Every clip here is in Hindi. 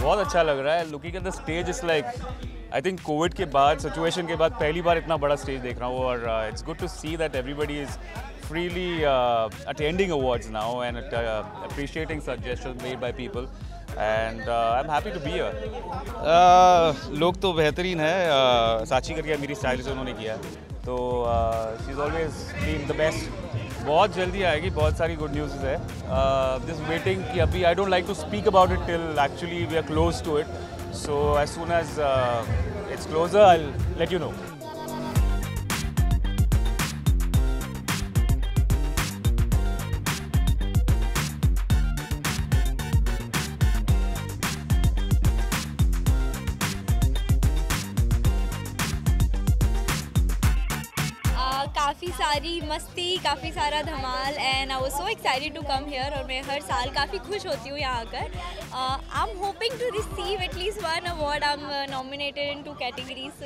बहुत अच्छा लग रहा है। Looking at the stage is like I think Covid के बाद सिचुएशन के बाद पहली बार इतना बड़ा स्टेज देख रहा हूँ और it's good to see that everybody is freely uh, attending awards now and uh, appreciating suggestions made by people. Uh, I'm happy to be here. Uh, लोग तो बेहतरीन है। Uh, साची करके मेरी स्टाइल उन्होंने किया। तो she is always been the best बहुत जल्दी आएगी, बहुत सारी गुड न्यूज़ है। दिस वेटिंग कि अभी I don't like to speak about it till actually we are close to it so as soon as it's closer I let you know काफ़ी सारी मस्ती काफ़ी सारा धमाल and I was so excited to come here और मैं हर साल काफ़ी खुश होती हूँ यहाँ आकर। I am hoping to receive at least one award I am nominated in two categories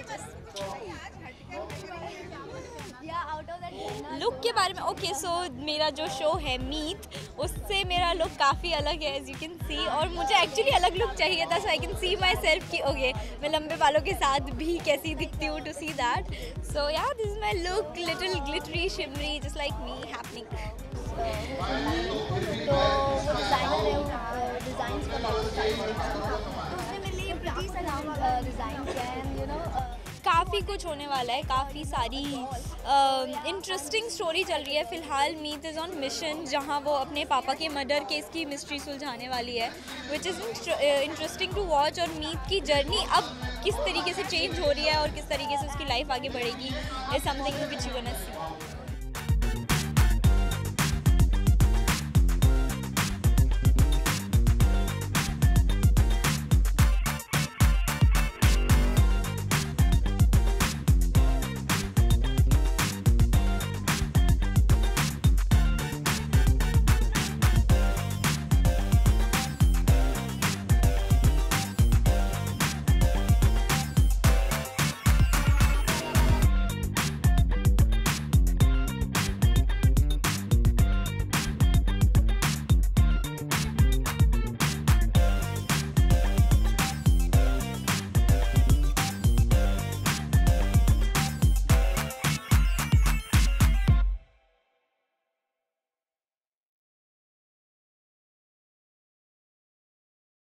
look के बारे में ओके okay, सो so, मेरा जो शो है मीत उससे मेरा लुक काफ़ी अलग है एज यू कैन सी और मुझे एक्चुअली अलग लुक चाहिए था so I can see myself कि ओके मैं लंबे बालों के साथ भी कैसी दिखती हूँ टू सी दैट सो या this is my look little glittery shimmery just like me happening तो वो डिज़ाइनर है वो डिज़ाइन का नाम डिज़ाइन किया है यू नो काफ़ी कुछ होने वाला है, काफ़ी सारी इंटरेस्टिंग स्टोरी चल रही है। फ़िलहाल मीत इज़ ऑन मिशन जहाँ वो अपने पापा के मर्डर केस की मिस्ट्री सुलझाने वाली है which is interesting to watch और मीत की जर्नी अब किस तरीके से चेंज हो रही है और किस तरीके से उसकी लाइफ आगे बढ़ेगी is something which you see